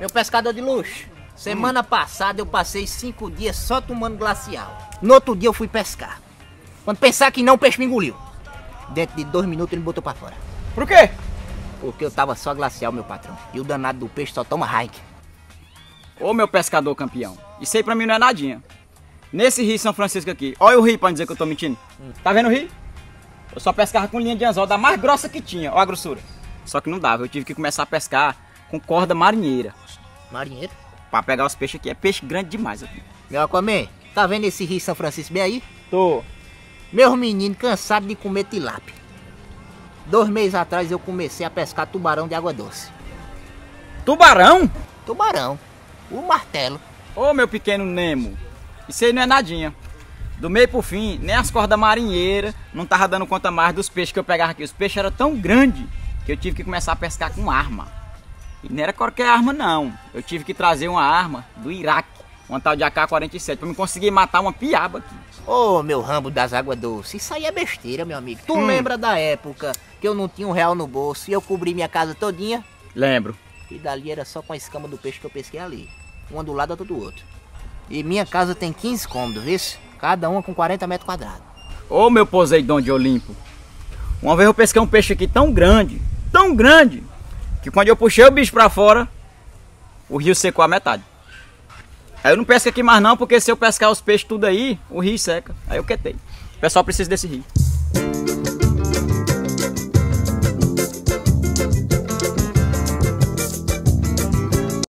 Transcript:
Meu pescador de luxo, semana passada eu passei cinco dias só tomando glacial. No outro dia eu fui pescar. Quando pensar que não, o peixe me engoliu. Dentro de dois minutos ele me botou pra fora. Por quê? Porque eu tava só glacial, meu patrão. E o danado do peixe só toma Heineken. Ô meu pescador campeão, isso aí pra mim não é nadinha. Nesse rio São Francisco aqui, olha o rio pra não dizer que eu tô mentindo. Tá vendo o rio? Eu só pescava com linha de anzol da mais grossa que tinha, olha a grossura. Só que não dava, eu tive que começar a pescar com corda marinheira. Marinheiro? Pra pegar os peixes aqui, é peixe grande demais aqui. Meu Aquaman, tá vendo esse rio São Francisco bem aí? Tô. Meus meninos cansados de comer tilápia. Dois meses atrás eu comecei a pescar tubarão de água doce. Tubarão? Tubarão. O martelo. Ô meu pequeno Nemo, isso aí não é nadinha. Do meio pro fim, nem as cordas marinheiras não tava dando conta mais dos peixes que eu pegava aqui. Os peixes eram tão grandes que eu tive que começar a pescar com arma. E não era qualquer arma não. Eu tive que trazer uma arma do Iraque, uma tal de AK-47, pra me conseguir matar uma piaba aqui. Ô, meu rambo das águas doces, isso aí é besteira, meu amigo. Tu Hum. lembra da época que eu não tinha um real no bolso e eu cobri minha casa todinha? Lembro. E dali era só com a escama do peixe que eu pesquei ali. Uma do lado, outra do outro. E minha casa tem 15 cômodos, viu? Cada uma com 40 metros quadrados. Ô meu Poseidon de Olimpo. Uma vez eu pesquei um peixe aqui tão grande, tão grande, que quando eu puxei o bicho pra fora, o rio secou a metade. Aí eu não pesco aqui mais não, porque se eu pescar os peixes tudo aí, o rio seca. Aí eu quetei. O pessoal precisa desse rio.